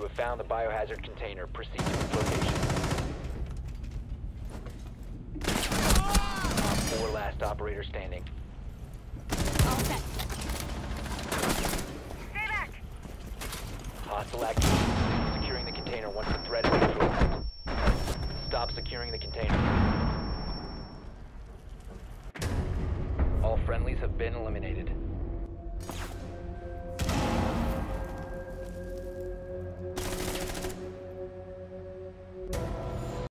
You have found the biohazard container. Proceed to its location. Op 4 last operator standing. All set. Stay back! Hostile activity. Securing the container once the threat is neutralized. Stop securing the container. All friendlies have been eliminated.